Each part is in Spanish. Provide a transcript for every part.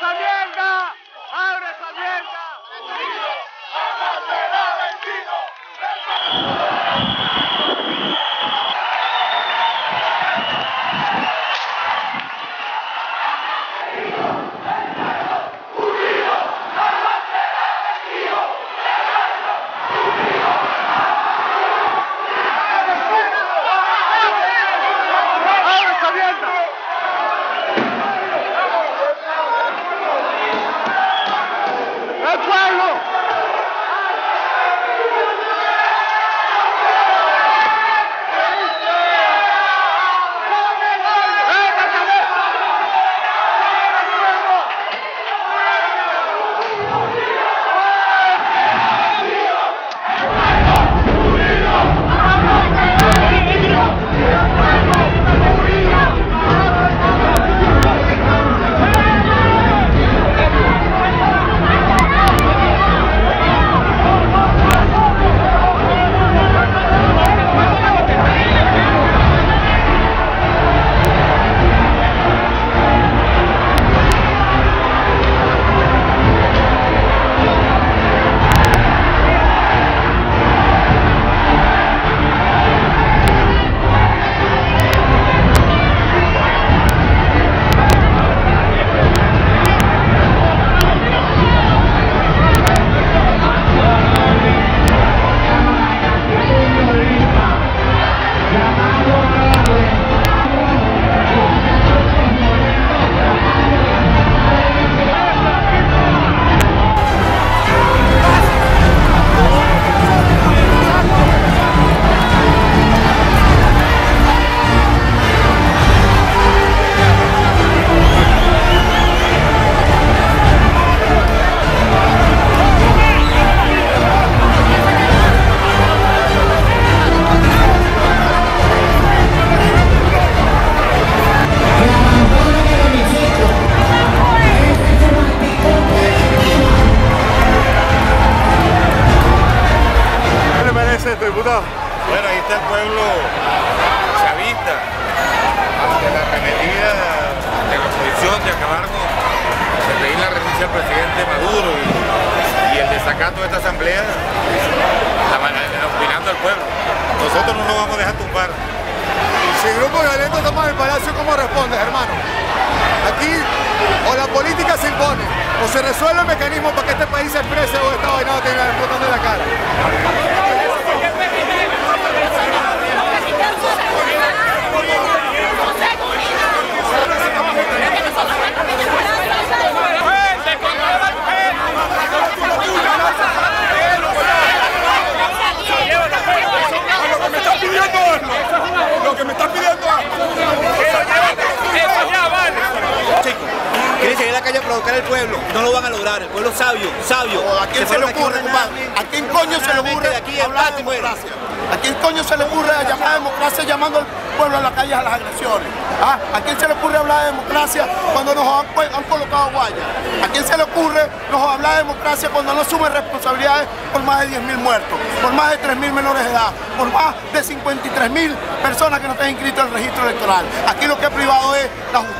esa mierda! ¡Abre esa mierda! Bueno, ahí está el pueblo chavista ante la arremetida de la oposición de acabar con de pedir la renuncia al presidente Maduro y, y el desacato de esta asamblea, la, opinando al pueblo. Nosotros no nos vamos a dejar tumbar. Si el grupo violento toma el palacio, ¿cómo respondes, hermano? Aquí o la política se impone, o se resuelve el mecanismo para que este país se exprese o esta vaina no de la cara. Lo que me estás pidiendo Quieren salir a la calle a provocar al pueblo. No lo van a lograr. El pueblo sabio, sabio. ¿A quién se, le ocurre, ¿A quién coño se le ocurre aquí hablar de democracia? ¿A quién coño se le ocurre llamar a democracia llamando al pueblo a las calles a las agresiones? ¿Ah? ¿A quién se le ocurre hablar de democracia cuando nos han, han colocado guayas? ¿A quién se le ocurre nos hablar de democracia cuando no asume responsabilidades por más de 10.000 muertos, por más de 3.000 menores de edad, por más de 53.000 personas que no están inscritas en el registro electoral? Aquí lo que ha privado es la justicia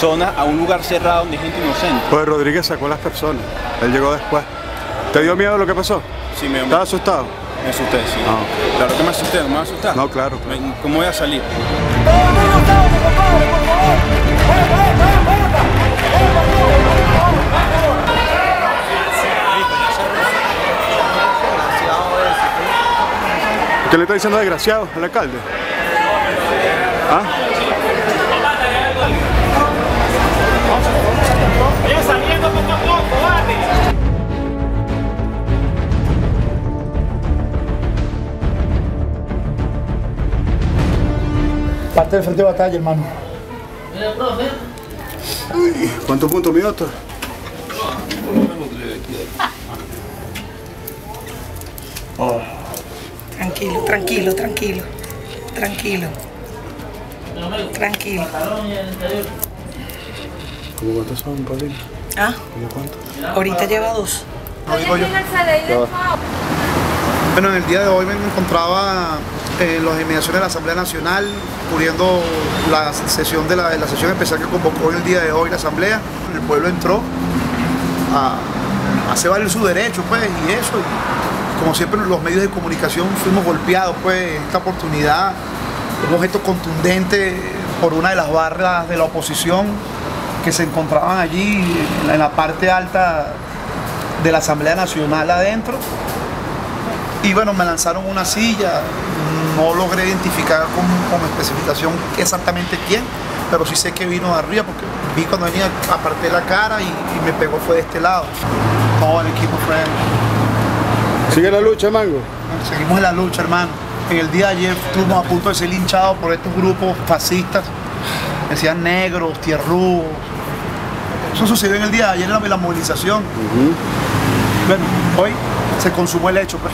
personas a un lugar cerrado donde hay gente inocente. Pues Rodríguez sacó a las personas. Él llegó después. ¿Te dio miedo lo que pasó? Sí, me, me, ¿Estás asustado? me asusté, sí. Ah. Claro que me asusté, no me va a asustar. No, claro. ¿Cómo voy a salir? ¿Qué le está diciendo desgraciado al alcalde? ¿Ah? Parte del frente de batalla, hermano. ¿Cuántos puntos, mi doctor? Tranquilo, tranquilo, tranquilo. Tranquilo. Tranquilo. ¿Cómo cuántos son, Paulina? Ah, ¿Cómo cuántos? ahorita lleva dos. Bueno, en el día de hoy me encontraba en las inmediaciones de la Asamblea Nacional, cubriendo la sesión de la, sesión especial que convocó en el día de hoy la Asamblea. El pueblo entró a, hacer valer su derecho, pues, y eso. como siempre, los medios de comunicación fuimos golpeados, pues, esta oportunidad. Un objeto contundente por una de las barras de la oposición que se encontraban allí en la parte alta de la Asamblea Nacional adentro. Y bueno, me lanzaron una silla, no logré identificar con, con especificación exactamente quién, pero sí sé que vino de arriba porque vi cuando venía, aparté la cara y, y me pegó fue de este lado. Todo el equipo fue... ¿Sigue la lucha, Mango? Seguimos en la lucha, hermano. En el día de ayer estuvimos a punto de ser linchados por estos grupos fascistas, decían negros, tierrúos. Eso sucedió en el día de ayer en la, en la movilización. Bueno, hoy se consumó el hecho, pues.